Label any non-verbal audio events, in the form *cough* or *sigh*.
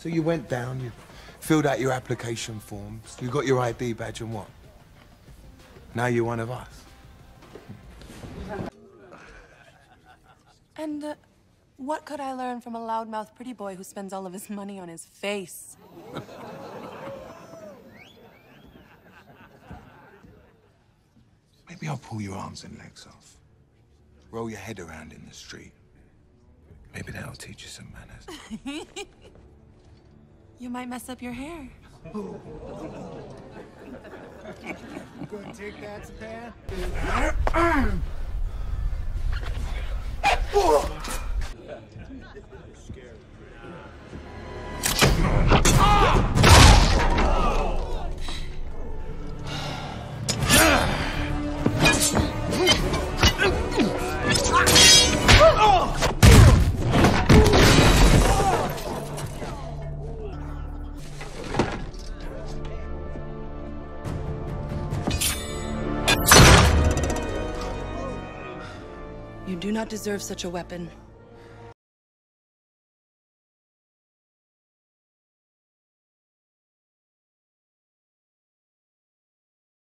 So you went down, you filled out your application forms, you got your ID badge and what? Now you're one of us. And uh, what could I learn from a loudmouth pretty boy who spends all of his money on his face? Maybe I'll pull your arms and legs off. Roll your head around in the street. Maybe that'll teach you some manners. *laughs* You might mess up your hair. You gonna take that? You do not deserve such a weapon.